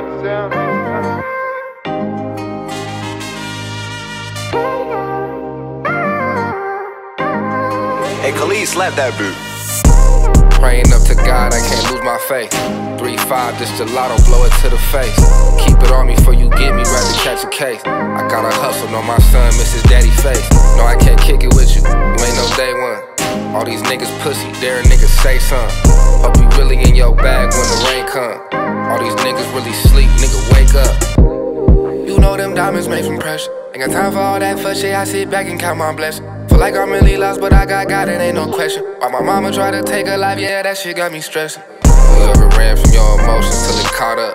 hard to say. Hey, Khalid, slap that boot. Praying up to God, I can't lose my faith. 3-5, this gelato, blow it to the face. Keep it on me before you get me, rather catch a case. I gotta hustle, know my son miss his daddy face. No, I can't kick it with you, you ain't no day one. All these niggas pussy, dare niggas say something. Hope you really in your bag when the rain come. All these niggas really sleep, nigga wake up. You know them diamonds made from pressure. Ain't got time for all that fuss shit, I sit back and count my blessings. Feel like I'm really lost, but I got God, it ain't no question. Why my mama try to take her life, yeah, that shit got me stressing. You ever ran from your emotions till it caught up?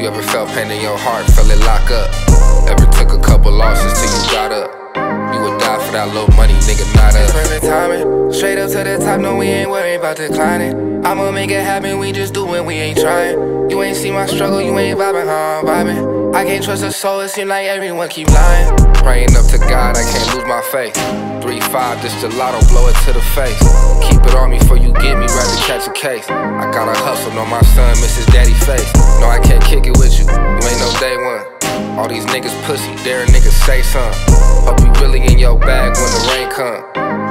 You ever felt pain in your heart, felt it lock up? Ever took a couple losses till you for that little money, nigga, not us. Perfect timing, straight up to the top, no, we ain't worried about declining. I'ma make it happen, we just do it, we ain't trying. You ain't see my struggle, you ain't vibing, how I'm vibing. I can't trust a soul, it seem like everyone keep lying. Praying up to God, I can't lose my faith. 3-5, this gelato, blow it to the face. Keep it on me before you get me, rather catch a case. I gotta hustle, know my son miss his daddy face. No, I can't kick it with you, you ain't no day one. All these niggas pussy, dare niggas say something. Hope you really in your bag when the rain come.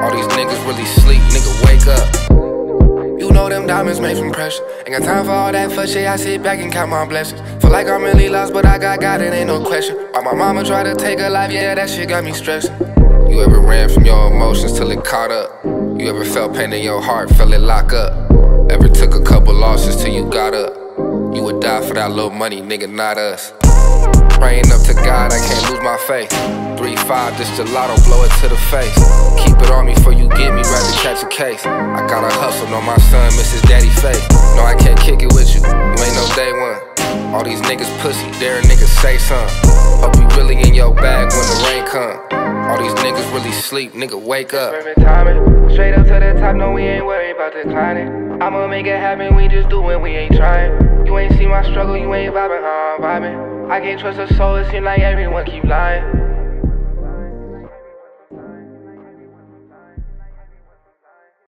All these niggas really sleep, nigga wake up. You know them diamonds made from pressure. Ain't got time for all that fuss shit, I sit back and count my blessings. Feel like I'm really lost, but I got God, it ain't no question. Why my mama try to take her life, yeah, that shit got me stressing. You ever ran from your emotions till it caught up? You ever felt pain in your heart, felt it lock up? Ever took a couple losses till you got up? You would die for that little money, nigga, not us. Praying up to God, I can't lose my faith. 3-5, this gelato, blow it to the face. Keep it on me before you get me, rather catch a case. I gotta hustle, know my son miss his daddy face. No, I can't kick it with you, you ain't no day one. All these niggas pussy, dare niggas say something. Hope you really in your bag when the rain come. All these niggas really sleep, nigga wake up. Straight up to the top, no, we ain't worried about declining. I'ma make it happen, we just do it, we ain't trying. You ain't see my struggle, you ain't vibing, how I'm vibing. I can't trust a soul, it seem like everyone keep lying.